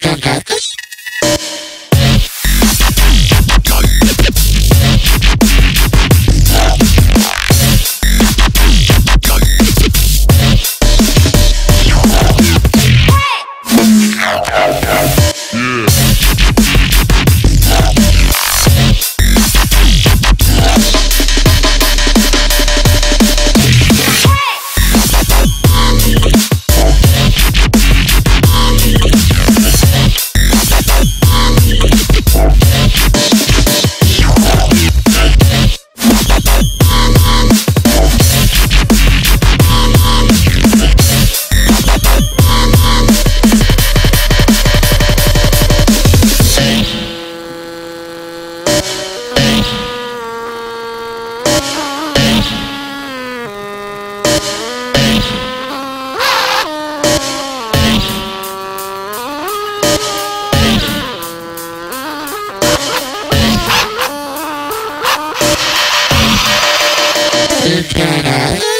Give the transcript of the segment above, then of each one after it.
だだだ you can.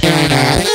Canada.